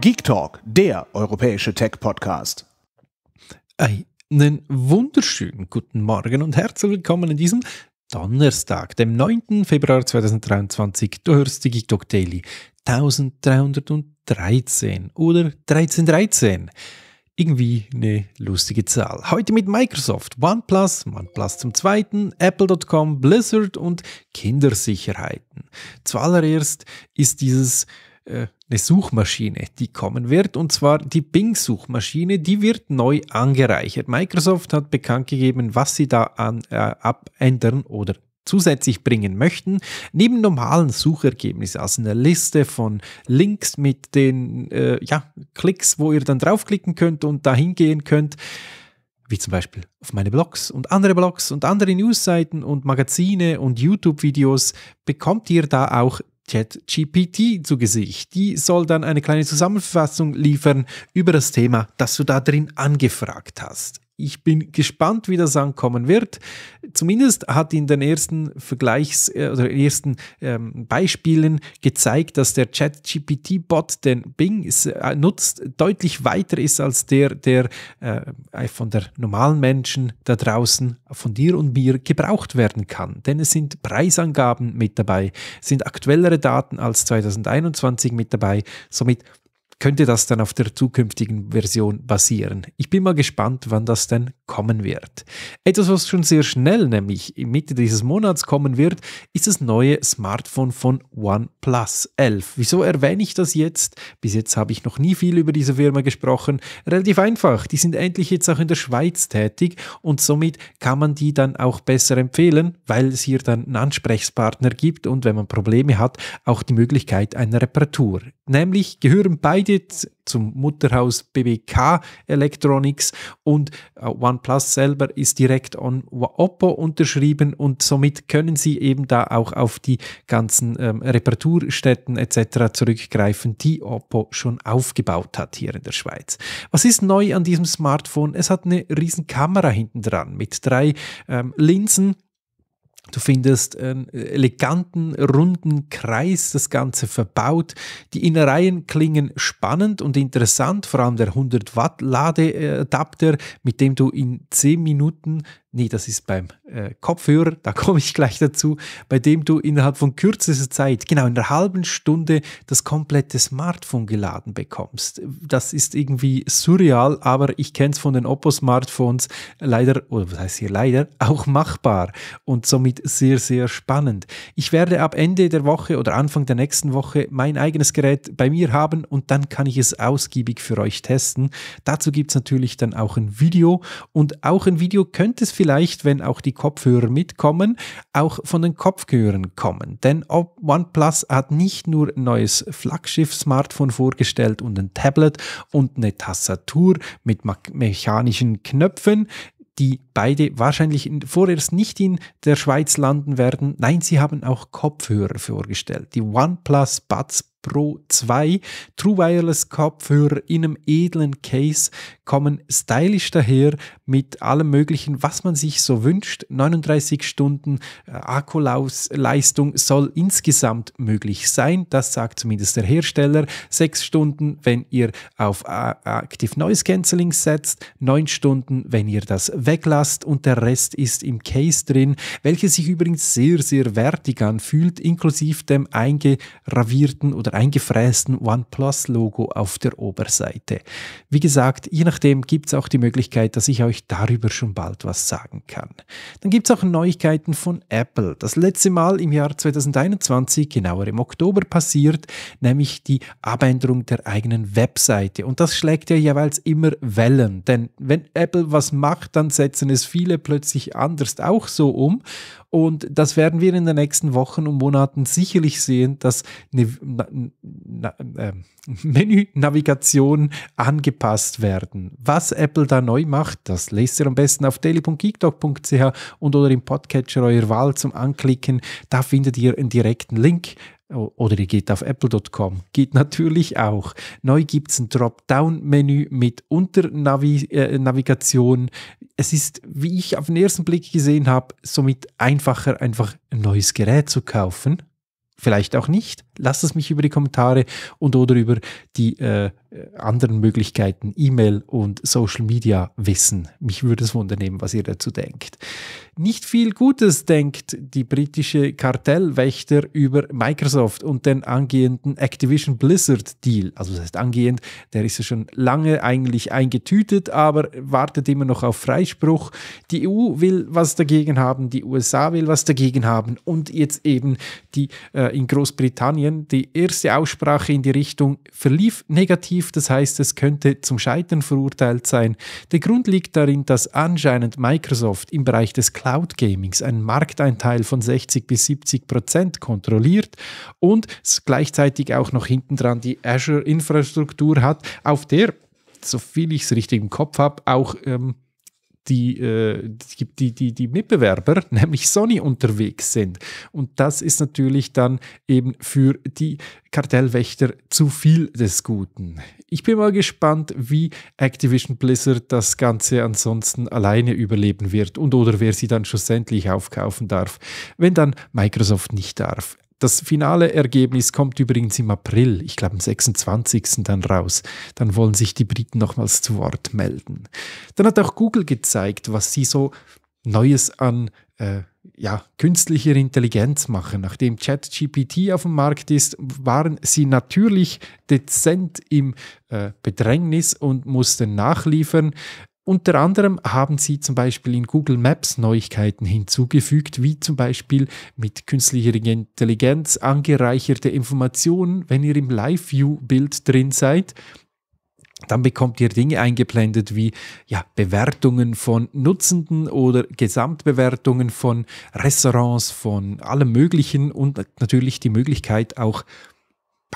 Geek Talk, der europäische Tech-Podcast. Einen wunderschönen guten Morgen und herzlich willkommen in diesem Donnerstag, dem 9. Februar 2023. Du hörst die Geek Talk Daily 1313 oder 1313. Irgendwie eine lustige Zahl. Heute mit Microsoft, OnePlus, OnePlus zum Zweiten, Apple.com, Blizzard und Kindersicherheiten. Zuallererst ist dieses äh, eine Suchmaschine, die kommen wird, und zwar die Bing-Suchmaschine, die wird neu angereichert. Microsoft hat bekannt gegeben, was sie da an, äh, abändern oder zusätzlich bringen möchten, neben normalen Suchergebnissen, also eine Liste von Links mit den äh, ja, Klicks, wo ihr dann draufklicken könnt und dahin gehen könnt, wie zum Beispiel auf meine Blogs und andere Blogs und andere Newsseiten und Magazine und YouTube-Videos, bekommt ihr da auch ChatGPT zu Gesicht. Die soll dann eine kleine Zusammenfassung liefern über das Thema, das du da drin angefragt hast. Ich bin gespannt, wie das ankommen wird. Zumindest hat in den ersten Vergleichs- äh, oder ersten ähm, Beispielen gezeigt, dass der ChatGPT-Bot, den Bing äh, nutzt, deutlich weiter ist als der, der äh, von der normalen Menschen da draußen, von dir und mir gebraucht werden kann. Denn es sind Preisangaben mit dabei, sind aktuellere Daten als 2021 mit dabei. Somit könnte das dann auf der zukünftigen Version basieren. Ich bin mal gespannt, wann das denn kommen wird. Etwas, was schon sehr schnell, nämlich Mitte dieses Monats kommen wird, ist das neue Smartphone von OnePlus 11. Wieso erwähne ich das jetzt? Bis jetzt habe ich noch nie viel über diese Firma gesprochen. Relativ einfach. Die sind endlich jetzt auch in der Schweiz tätig und somit kann man die dann auch besser empfehlen, weil es hier dann einen Ansprechpartner gibt und wenn man Probleme hat, auch die Möglichkeit einer Reparatur. Nämlich gehören beide zum Mutterhaus BBK Electronics und äh, OnePlus selber ist direkt an Oppo unterschrieben und somit können Sie eben da auch auf die ganzen ähm, Reparaturstätten etc. zurückgreifen, die Oppo schon aufgebaut hat hier in der Schweiz. Was ist neu an diesem Smartphone? Es hat eine riesen Kamera hinten dran mit drei ähm, Linsen Du findest einen eleganten, runden Kreis, das Ganze verbaut. Die Innereien klingen spannend und interessant, vor allem der 100 Watt Ladeadapter, mit dem du in 10 Minuten nee, das ist beim äh, Kopfhörer, da komme ich gleich dazu, bei dem du innerhalb von kürzester Zeit, genau in einer halben Stunde, das komplette Smartphone geladen bekommst. Das ist irgendwie surreal, aber ich kenne es von den Oppo-Smartphones leider, oder was heißt hier leider, auch machbar und somit sehr, sehr spannend. Ich werde ab Ende der Woche oder Anfang der nächsten Woche mein eigenes Gerät bei mir haben und dann kann ich es ausgiebig für euch testen. Dazu gibt es natürlich dann auch ein Video und auch ein Video könnte es vielleicht vielleicht, wenn auch die Kopfhörer mitkommen, auch von den Kopfhörern kommen. Denn OnePlus hat nicht nur ein neues Flaggschiff-Smartphone vorgestellt und ein Tablet und eine Tastatur mit mechanischen Knöpfen, die beide wahrscheinlich vorerst nicht in der Schweiz landen werden. Nein, sie haben auch Kopfhörer vorgestellt. Die OnePlus Buds Pro 2 True Wireless Kopfhörer in einem edlen Case kommen stylisch daher mit allem möglichen, was man sich so wünscht. 39 Stunden äh, Akkuleistung soll insgesamt möglich sein, das sagt zumindest der Hersteller. 6 Stunden, wenn ihr auf äh, Active Noise Cancelling setzt, 9 Stunden, wenn ihr das weglasst und der Rest ist im Case drin, welches sich übrigens sehr, sehr wertig anfühlt, inklusive dem eingravierten oder eingefrästen OnePlus-Logo auf der Oberseite. Wie gesagt, je nachdem gibt es auch die Möglichkeit, dass ich euch darüber schon bald was sagen kann. Dann gibt es auch Neuigkeiten von Apple. Das letzte Mal im Jahr 2021, genauer im Oktober, passiert, nämlich die Abänderung der eigenen Webseite. Und das schlägt ja jeweils immer Wellen, denn wenn Apple was macht, dann setzen es viele plötzlich anders auch so um. Und das werden wir in den nächsten Wochen und Monaten sicherlich sehen, dass eine äh, Menü-Navigation angepasst werden. Was Apple da neu macht, das lest ihr am besten auf daily.geektalk.ch und oder im Podcatcher eurer Wahl zum Anklicken. Da findet ihr einen direkten Link oder ihr geht auf apple.com. Geht natürlich auch. Neu gibt es ein Dropdown-Menü mit Unternavigation. Äh, es ist, wie ich auf den ersten Blick gesehen habe, somit einfacher, einfach ein neues Gerät zu kaufen vielleicht auch nicht. Lasst es mich über die Kommentare und oder über die äh, anderen Möglichkeiten, E-Mail und Social Media wissen. Mich würde es wundern, was ihr dazu denkt. Nicht viel Gutes denkt die britische Kartellwächter über Microsoft und den angehenden Activision Blizzard Deal. Also das heißt angehend, der ist ja schon lange eigentlich eingetütet, aber wartet immer noch auf Freispruch. Die EU will was dagegen haben, die USA will was dagegen haben und jetzt eben die äh, in Großbritannien die erste Aussprache in die Richtung verlief negativ, das heißt, es könnte zum Scheitern verurteilt sein. Der Grund liegt darin, dass anscheinend Microsoft im Bereich des Cloud Gamings einen Markteinteil von 60 bis 70 Prozent kontrolliert und gleichzeitig auch noch hintendran die Azure-Infrastruktur hat, auf der, so viel ich es richtig im Kopf habe, auch ähm, die, äh, die, die, die Mitbewerber, nämlich Sony, unterwegs sind. Und das ist natürlich dann eben für die Kartellwächter zu viel des Guten. Ich bin mal gespannt, wie Activision Blizzard das Ganze ansonsten alleine überleben wird und oder wer sie dann schlussendlich aufkaufen darf, wenn dann Microsoft nicht darf. Das finale Ergebnis kommt übrigens im April, ich glaube am 26. dann raus. Dann wollen sich die Briten nochmals zu Wort melden. Dann hat auch Google gezeigt, was sie so Neues an äh, ja, künstlicher Intelligenz machen. Nachdem ChatGPT auf dem Markt ist, waren sie natürlich dezent im äh, Bedrängnis und mussten nachliefern. Unter anderem haben sie zum Beispiel in Google Maps Neuigkeiten hinzugefügt, wie zum Beispiel mit künstlicher Intelligenz angereicherte Informationen, wenn ihr im Live-View-Bild drin seid. Dann bekommt ihr Dinge eingeblendet wie ja, Bewertungen von Nutzenden oder Gesamtbewertungen von Restaurants, von allem Möglichen und natürlich die Möglichkeit auch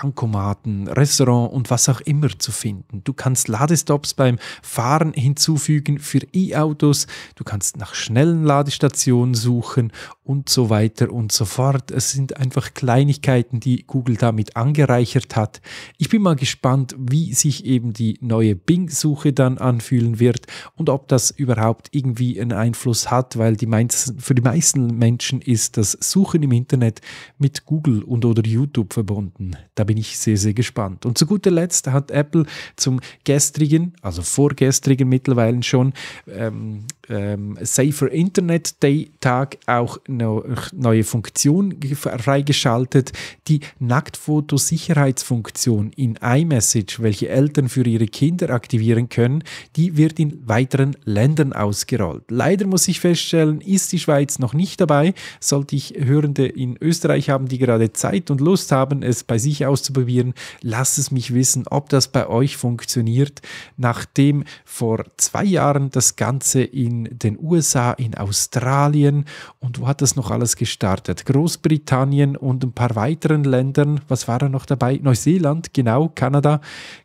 Bankomaten, Restaurant und was auch immer zu finden. Du kannst Ladestops beim Fahren hinzufügen für E-Autos, du kannst nach schnellen Ladestationen suchen und so weiter und so fort. Es sind einfach Kleinigkeiten, die Google damit angereichert hat. Ich bin mal gespannt, wie sich eben die neue Bing-Suche dann anfühlen wird und ob das überhaupt irgendwie einen Einfluss hat, weil die meisten, für die meisten Menschen ist das Suchen im Internet mit Google und oder YouTube verbunden. Da bin ich sehr, sehr gespannt. Und zu guter Letzt hat Apple zum gestrigen, also vorgestrigen mittlerweile schon, ähm, ähm, Safer Internet Day Tag auch eine neue Funktion freigeschaltet, die Nacktfoto-Sicherheitsfunktion in iMessage, welche Eltern für ihre Kinder aktivieren können, die wird in weiteren Ländern ausgerollt. Leider muss ich feststellen, ist die Schweiz noch nicht dabei. Sollte ich Hörende in Österreich haben, die gerade Zeit und Lust haben, es bei sich auszuprobieren, lasst es mich wissen, ob das bei euch funktioniert. Nachdem vor zwei Jahren das Ganze in den USA, in Australien und wo hat das noch alles gestartet? Großbritannien und ein paar weiteren Ländern. Was war da noch dabei? Neuseeland, genau, Kanada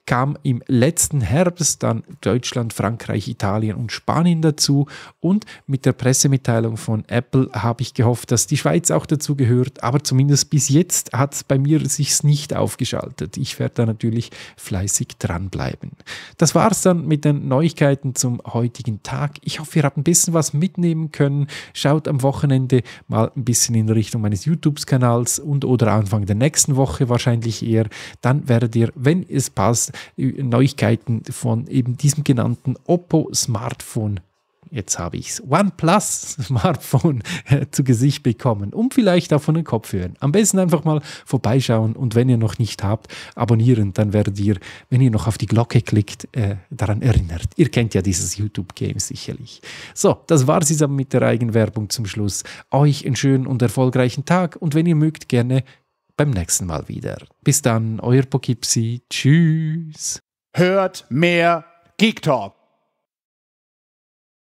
kam im letzten Herbst dann Deutschland, Frankreich, Italien und Spanien dazu und mit der Pressemitteilung von Apple habe ich gehofft, dass die Schweiz auch dazu gehört, aber zumindest bis jetzt hat es bei mir sich nicht aufgeschaltet. Ich werde da natürlich fleißig dranbleiben. Das war es dann mit den Neuigkeiten zum heutigen Tag. Ich hoffe, ihr habt ein bisschen was mitnehmen können. Schaut am Wochenende mal ein bisschen in Richtung meines YouTube-Kanals und oder Anfang der nächsten Woche wahrscheinlich eher. Dann werdet ihr, wenn es passt, Neuigkeiten von eben diesem genannten Oppo Smartphone jetzt habe ich es, OnePlus Smartphone äh, zu Gesicht bekommen und vielleicht auch von den Kopfhörern. Am besten einfach mal vorbeischauen und wenn ihr noch nicht habt, abonnieren, dann werdet ihr, wenn ihr noch auf die Glocke klickt, äh, daran erinnert. Ihr kennt ja dieses YouTube-Game sicherlich. So, das war es dann mit der Eigenwerbung zum Schluss. Euch einen schönen und erfolgreichen Tag und wenn ihr mögt, gerne beim nächsten Mal wieder. Bis dann, euer Pokipsi. Tschüss. Hört mehr Geek Talk.